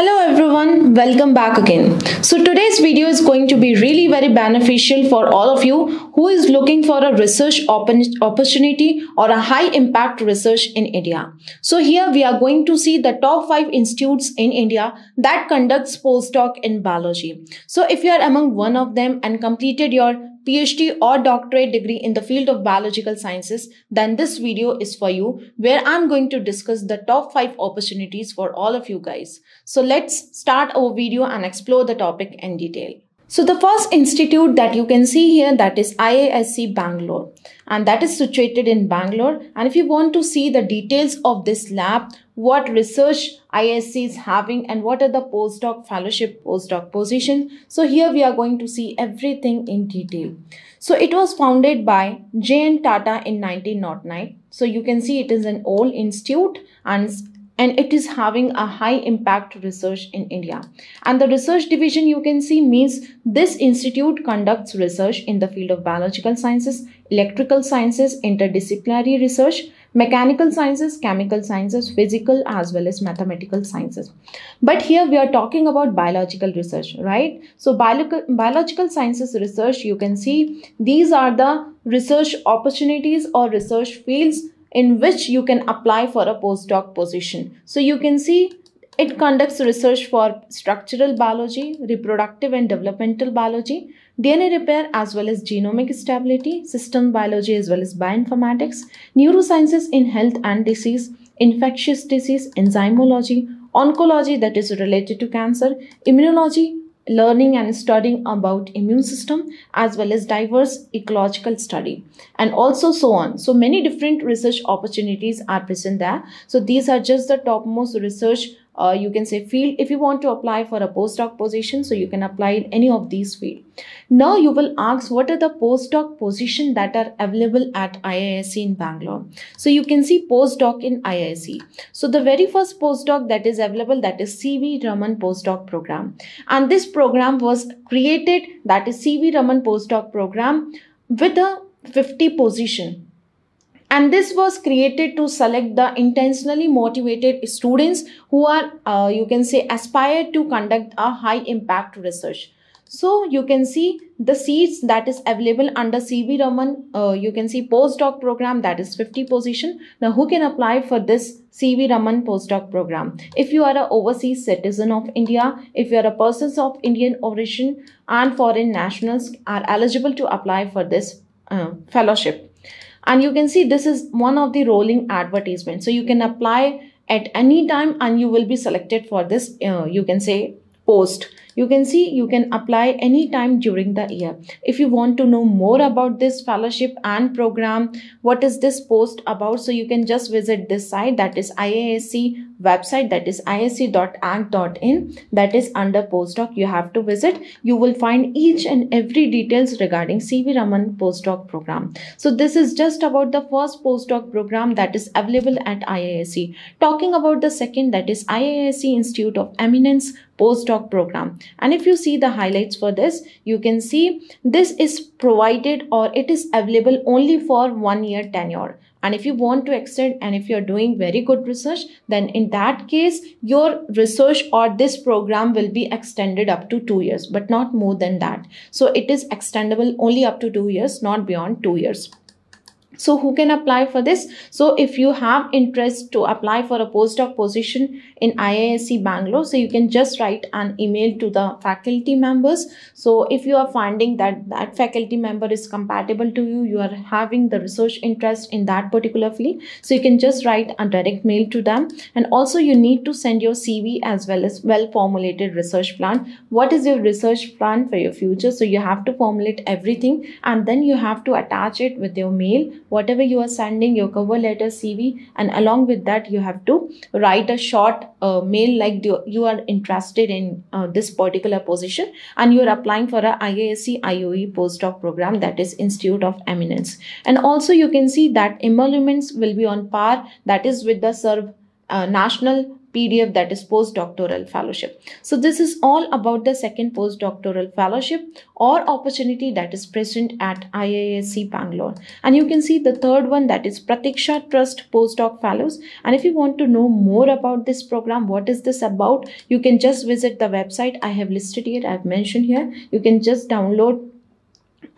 Hello everyone, welcome back again. So today's video is going to be really very beneficial for all of you who is looking for a research opportunity or a high impact research in India. So here we are going to see the top 5 institutes in India that conducts postdoc in biology. So if you are among one of them and completed your PhD or doctorate degree in the field of biological sciences, then this video is for you where I'm going to discuss the top 5 opportunities for all of you guys. So let's start our video and explore the topic in detail. So the first institute that you can see here that is IISc Bangalore and that is situated in Bangalore and if you want to see the details of this lab what research ISC is having and what are the postdoc fellowship postdoc position so here we are going to see everything in detail. So it was founded by J.N. Tata in 1909 so you can see it is an old institute and and it is having a high impact research in India. And the research division you can see means this institute conducts research in the field of biological sciences, electrical sciences, interdisciplinary research, mechanical sciences, chemical sciences, physical as well as mathematical sciences. But here we are talking about biological research, right? So biological, biological sciences research, you can see these are the research opportunities or research fields in which you can apply for a postdoc position. So you can see it conducts research for structural biology, reproductive and developmental biology, DNA repair as well as genomic stability, system biology as well as bioinformatics, neurosciences in health and disease, infectious disease, enzymology, oncology that is related to cancer, immunology, learning and studying about immune system as well as diverse ecological study and also so on. So many different research opportunities are present there. So these are just the topmost research uh, you can say field if you want to apply for a postdoc position so you can apply in any of these field. Now you will ask what are the postdoc position that are available at IISc in Bangalore? So you can see postdoc in IISc so the very first postdoc that is available that is CV Raman postdoc program. And this program was created that is CV Raman postdoc program with a 50 position and this was created to select the intentionally motivated students who are uh, you can say aspire to conduct a high impact research so you can see the seats that is available under CV Raman. Uh, you can see postdoc program that is 50 position. Now who can apply for this CV Raman postdoc program? If you are a overseas citizen of India, if you are a person of Indian origin and foreign nationals are eligible to apply for this uh, fellowship and you can see this is one of the rolling advertisement so you can apply at any time and you will be selected for this uh, you can say post you can see you can apply anytime during the year. If you want to know more about this fellowship and program what is this post about so you can just visit this site that is IISc website that is isc.ac.in that is under postdoc you have to visit. You will find each and every details regarding CV Raman postdoc program. So this is just about the first postdoc program that is available at IISc talking about the second that is IISc Institute of Eminence postdoc program and if you see the highlights for this you can see this is provided or it is available only for one year tenure. And if you want to extend and if you're doing very good research then in that case your research or this program will be extended up to two years but not more than that. So it is extendable only up to two years not beyond two years so who can apply for this? So if you have interest to apply for a postdoc position in IISc Bangalore so you can just write an email to the faculty members. So if you are finding that that faculty member is compatible to you you are having the research interest in that particular field so you can just write a direct mail to them. And also you need to send your CV as well as well formulated research plan. What is your research plan for your future? So you have to formulate everything and then you have to attach it with your mail whatever you are sending your cover letter cv and along with that you have to write a short uh, mail like you are interested in uh, this particular position and you are applying for a IISc IOE postdoc program that is Institute of Eminence. And also you can see that emoluments will be on par that is with the serve uh, national PDF that is postdoctoral fellowship. So this is all about the second postdoctoral fellowship or opportunity that is present at IISc Bangalore. And you can see the third one that is Pratiksha Trust Postdoc Fellows. And if you want to know more about this program, what is this about, you can just visit the website I have listed here, I have mentioned here. You can just download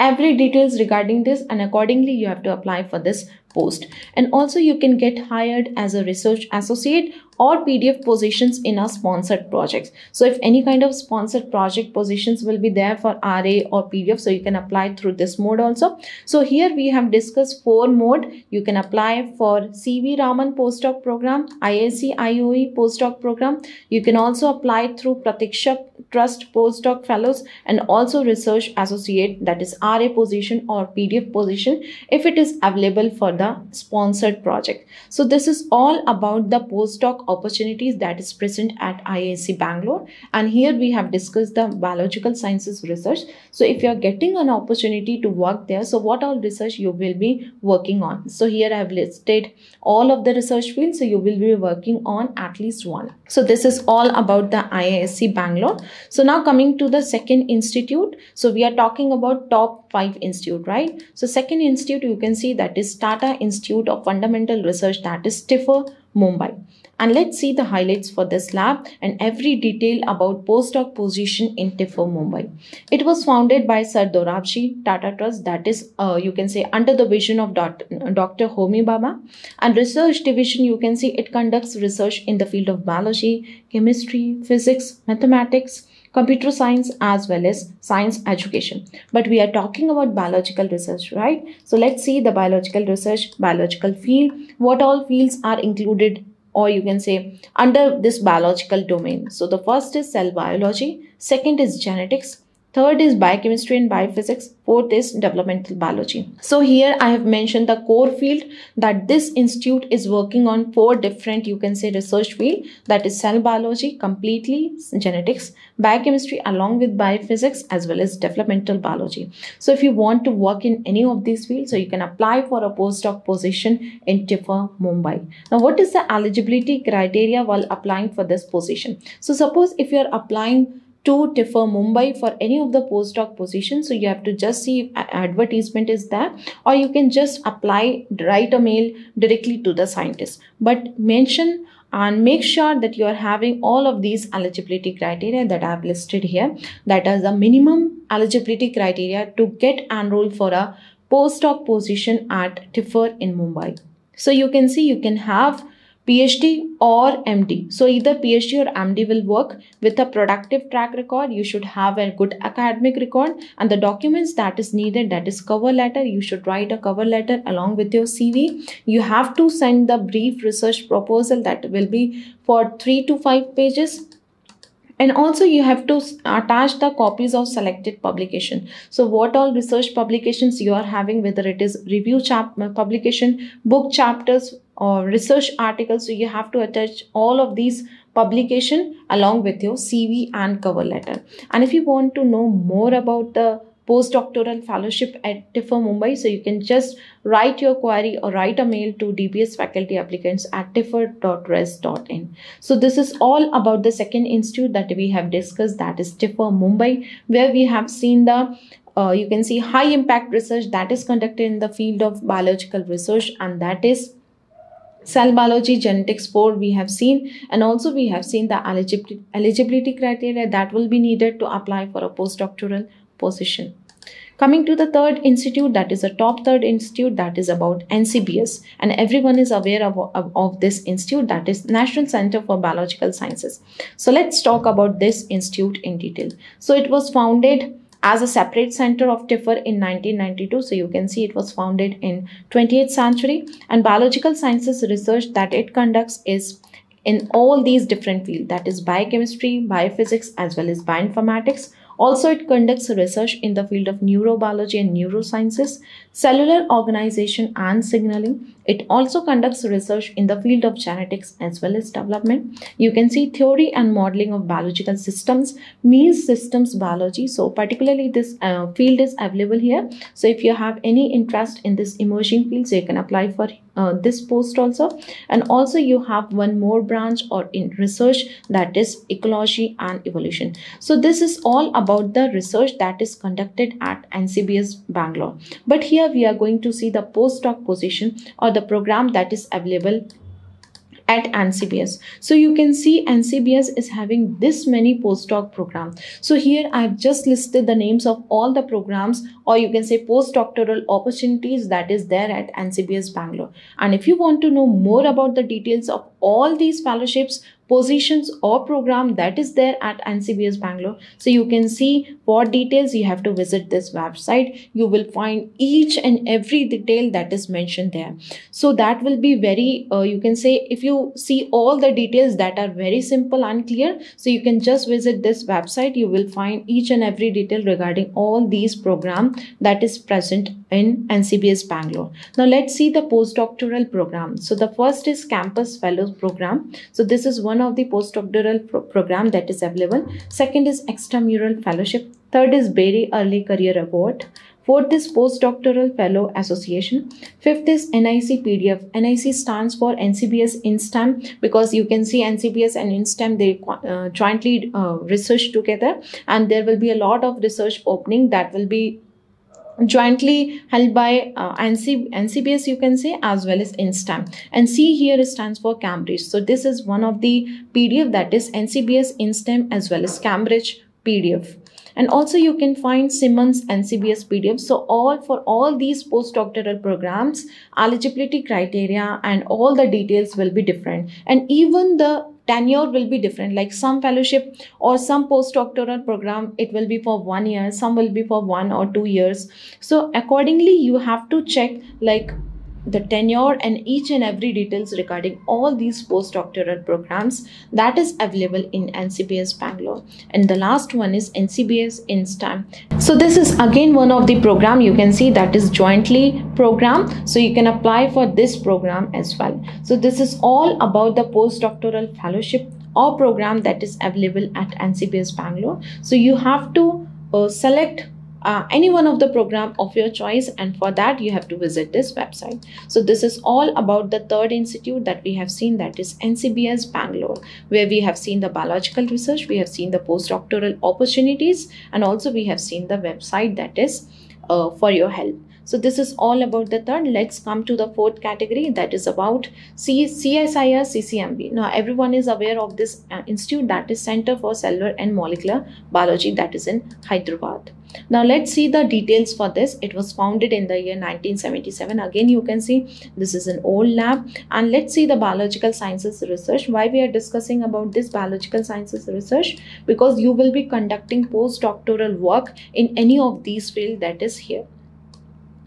every details regarding this and accordingly you have to apply for this post and also you can get hired as a research associate or PDF positions in our sponsored projects. So if any kind of sponsored project positions will be there for RA or PDF, so you can apply through this mode also. So here we have discussed four mode. You can apply for CV Raman postdoc program, IISc IOE postdoc program. You can also apply through Pratiksha Trust postdoc fellows and also research associate that is RA position or PDF position if it is available for the sponsored project. So this is all about the postdoc opportunities that is present at IISc Bangalore. And here we have discussed the biological sciences research. So if you are getting an opportunity to work there, so what all research you will be working on. So here I have listed all of the research fields. So you will be working on at least one. So this is all about the IISc Bangalore. So now coming to the second institute. So we are talking about top five institute, right? So second institute, you can see that is Tata Institute of Fundamental Research that is TIFR Mumbai. And let's see the highlights for this lab and every detail about postdoc position in TIFR Mumbai. It was founded by Sir Dorabji Tata Trust that is uh, you can say under the vision of Dr. Homi Bhabha and research division you can see it conducts research in the field of biology, chemistry, physics, mathematics, computer science as well as science education. But we are talking about biological research, right? So let's see the biological research, biological field, what all fields are included or you can say under this biological domain. So the first is cell biology, second is genetics, Third is biochemistry and biophysics. Fourth is developmental biology. So here I have mentioned the core field that this institute is working on four different, you can say research field that is cell biology, completely genetics, biochemistry along with biophysics as well as developmental biology. So if you want to work in any of these fields, so you can apply for a postdoc position in TIFR Mumbai. Now what is the eligibility criteria while applying for this position? So suppose if you are applying to TIFR Mumbai for any of the postdoc positions. So you have to just see if advertisement is there or you can just apply, write a mail directly to the scientist. But mention and make sure that you are having all of these eligibility criteria that I have listed here. That is the minimum eligibility criteria to get enrolled for a postdoc position at TIFR in Mumbai. So you can see you can have PhD or MD. So either PhD or MD will work with a productive track record. You should have a good academic record and the documents that is needed that is cover letter. You should write a cover letter along with your CV. You have to send the brief research proposal that will be for three to five pages and also you have to attach the copies of selected publication so what all research publications you are having whether it is review chap publication book chapters or research articles so you have to attach all of these publication along with your cv and cover letter and if you want to know more about the postdoctoral fellowship at TIFR Mumbai. So you can just write your query or write a mail to DBS faculty applicants at tifr.res.in. So this is all about the second institute that we have discussed that is TIFR Mumbai where we have seen the uh, you can see high impact research that is conducted in the field of biological research and that is cell biology genetics 4 we have seen and also we have seen the eligibility, eligibility criteria that will be needed to apply for a postdoctoral position. Coming to the third institute that is a top third institute that is about ncbs and everyone is aware of, of, of this institute that is national center for biological sciences. So let's talk about this institute in detail. So it was founded as a separate center of TIFR in 1992. So you can see it was founded in 20th century and biological sciences research that it conducts is in all these different fields that is biochemistry, biophysics as well as bioinformatics. Also, it conducts research in the field of neurobiology and neurosciences, cellular organization and signaling, It also conducts research in the field of genetics as well as development. You can see theory and modeling of biological systems, means systems biology. So particularly this uh, field is available here. So if you have any interest in this emerging field, so you can apply for uh, this post also and also you have one more branch or in research that is ecology and evolution so this is all about the research that is conducted at ncbs bangalore but here we are going to see the postdoc position or the program that is available at NCBS. So you can see NCBS is having this many postdoc programs. So here I've just listed the names of all the programs or you can say postdoctoral opportunities that is there at NCBS Bangalore. And if you want to know more about the details of all these fellowships, positions or program that is there at NCBS Bangalore. So you can see for details you have to visit this website. You will find each and every detail that is mentioned there. So that will be very uh, you can say if you see all the details that are very simple and clear. So you can just visit this website. You will find each and every detail regarding all these program that is present in NCBS Bangalore. Now let's see the postdoctoral program. So the first is Campus Fellows program. So this is one of the postdoctoral pro program that is available. Second is Extramural Fellowship. Third is Berry Early Career Award. Fourth is Postdoctoral Fellow Association. Fifth is NIC PDF. NIC stands for NCBS INSTEM because you can see NCBS and INSTEM they uh, jointly uh, research together and there will be a lot of research opening that will be jointly held by uh, NC, NCBS you can say as well as INSTEM and C here stands for Cambridge so this is one of the PDF that is NCBS INSTEM as well as Cambridge PDF and also you can find Simons NCBS PDF. So all for all these postdoctoral programs, eligibility criteria and all the details will be different. And even the tenure will be different. Like some fellowship or some postdoctoral program it will be for one year some will be for one or two years. So accordingly you have to check like the tenure and each and every details regarding all these postdoctoral programs that is available in NCBS Bangalore and the last one is NCBS INSTEM So this is again one of the program you can see that is jointly program so you can apply for this program as well. So this is all about the postdoctoral fellowship or program that is available at NCBS Bangalore. So you have to uh, select uh, any one of the program of your choice and for that you have to visit this website. So this is all about the third institute that we have seen that is ncbs bangalore where we have seen the biological research we have seen the postdoctoral opportunities and also we have seen the website that is uh, for your help so this is all about the third. Let's come to the fourth category that is about C CSIR CCMB. Now everyone is aware of this uh, institute that is Center for Cellular and Molecular Biology that is in Hyderabad. Now let's see the details for this. It was founded in the year 1977. Again, you can see this is an old lab. And let's see the biological sciences research. Why we are discussing about this biological sciences research? Because you will be conducting postdoctoral work in any of these fields that is here.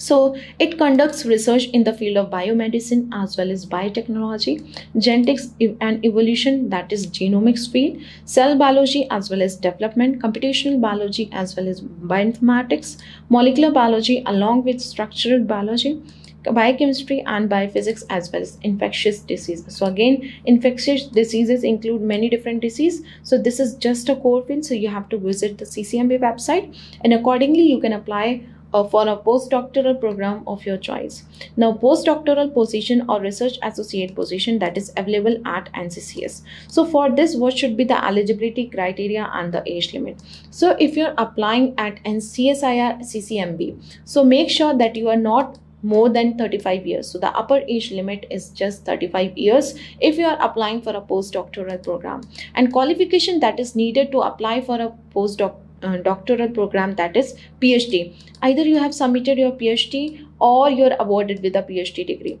So it conducts research in the field of biomedicine as well as biotechnology, genetics and evolution that is genomics field, cell biology as well as development, computational biology as well as bioinformatics, molecular biology along with structural biology, biochemistry and biophysics as well as infectious diseases so again infectious diseases include many different diseases so this is just a core field. So you have to visit the ccmb website and accordingly you can apply for a postdoctoral program of your choice. Now, postdoctoral position or research associate position that is available at NCCS. So, for this, what should be the eligibility criteria and the age limit? So, if you're applying at NCSIR CCMB, so make sure that you are not more than 35 years so the upper age limit is just 35 years if you are applying for a postdoctoral program and qualification that is needed to apply for a postdoc uh, doctoral program that is PhD. Either you have submitted your PhD or you're awarded with a PhD degree.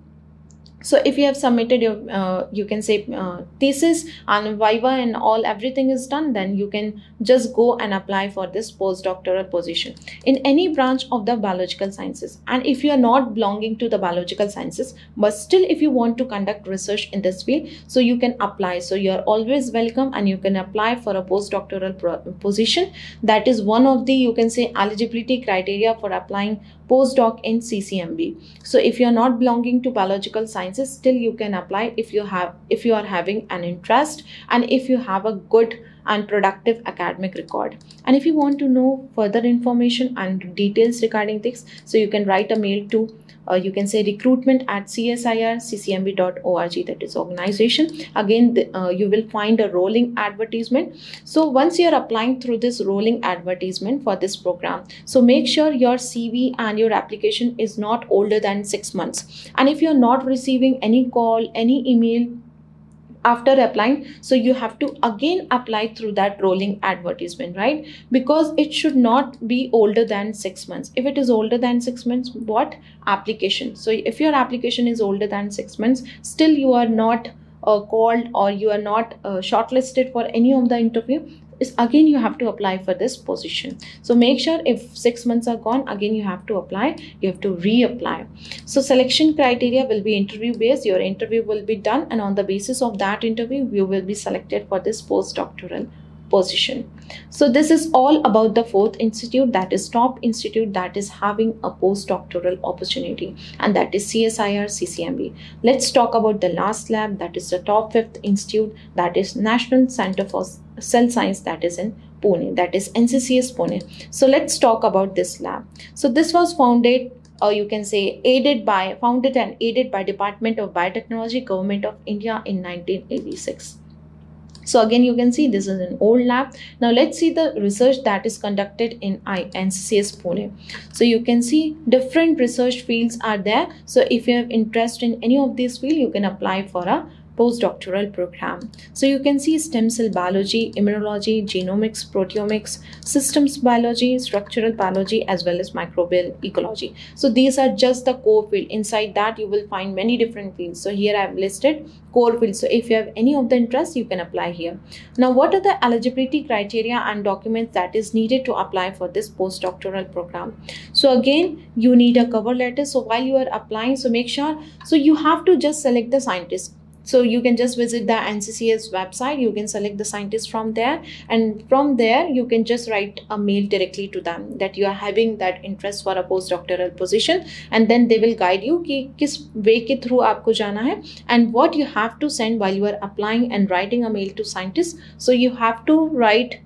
So if you have submitted your uh, you can say uh, thesis and viva and all everything is done then you can just go and apply for this postdoctoral position in any branch of the biological sciences. And if you are not belonging to the biological sciences but still if you want to conduct research in this field so you can apply. So you are always welcome and you can apply for a postdoctoral position. That is one of the you can say eligibility criteria for applying postdoc in ccmb so if you are not belonging to biological science sciences still you can apply if you have if you are having an interest and if you have a good and productive academic record. And if you want to know further information and details regarding this so you can write a mail to uh, you can say recruitment at csirccmb.org that is organization. Again the, uh, you will find a rolling advertisement. So once you're applying through this rolling advertisement for this program so make sure your cv and your application is not older than six months. And if you're not receiving any call any email after applying so you have to again apply through that rolling advertisement right? Because it should not be older than 6 months. If it is older than 6 months what? Application. So if your application is older than 6 months still you are not uh, called or you are not uh, shortlisted for any of the interview is again you have to apply for this position. So make sure if six months are gone again you have to apply you have to reapply. So selection criteria will be interview based. Your interview will be done and on the basis of that interview you will be selected for this postdoctoral position. So this is all about the fourth institute that is top institute that is having a postdoctoral opportunity and that is csir ccmb let's talk about the last lab that is the top fifth institute that is national center for cell science that is in pune that is nccs pune. So let's talk about this lab. So this was founded or you can say aided by founded and aided by department of biotechnology government of india in 1986 so again, you can see this is an old lab. Now let's see the research that is conducted in NCCS Pune. So you can see different research fields are there. So if you have interest in any of these fields, you can apply for a postdoctoral program. So you can see stem cell biology, immunology, genomics, proteomics, systems biology, structural biology, as well as microbial ecology. So these are just the core field. Inside that, you will find many different fields. So here I have listed core fields. So if you have any of the interest, you can apply here. Now, what are the eligibility criteria and documents that is needed to apply for this postdoctoral program? So again, you need a cover letter. So while you are applying, so make sure, so you have to just select the scientist so you can just visit the nccs website. You can select the scientist from there. And from there you can just write a mail directly to them that you are having that interest for a postdoctoral position. And then they will guide you ki kis way ke through aapko jana hai. And what you have to send while you are applying and writing a mail to scientists. So you have to write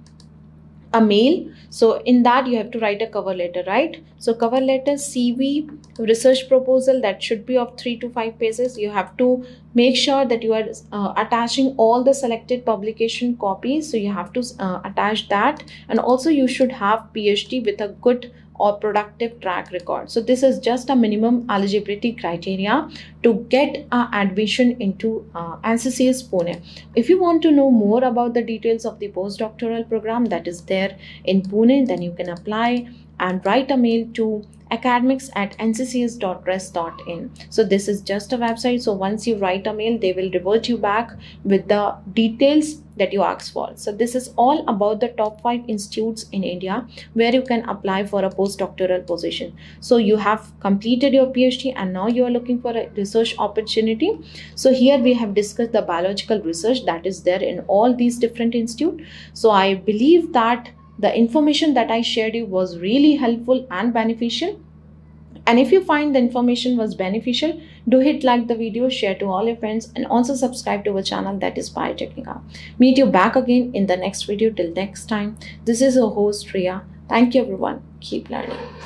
a mail. So in that you have to write a cover letter right? So cover letter cv research proposal that should be of 3 to 5 pages. You have to make sure that you are uh, attaching all the selected publication copies. So you have to uh, attach that. And also you should have phd with a good or productive track record. So this is just a minimum eligibility criteria to get uh, admission into uh, NCCS Pune. If you want to know more about the details of the postdoctoral program that is there in Pune, then you can apply and write a mail to academics at nccs.res.in. So this is just a website. So once you write a mail, they will revert you back with the details that you asked for. So this is all about the top five institutes in India where you can apply for a postdoctoral position. So you have completed your PhD and now you are looking for a research opportunity. So here we have discussed the biological research that is there in all these different institutes. So I believe that the information that I shared you was really helpful and beneficial. And if you find the information was beneficial, do hit like the video, share to all your friends and also subscribe to our channel that is Biotecnika. Meet you back again in the next video. Till next time, this is your host Ria. Thank you everyone. Keep learning.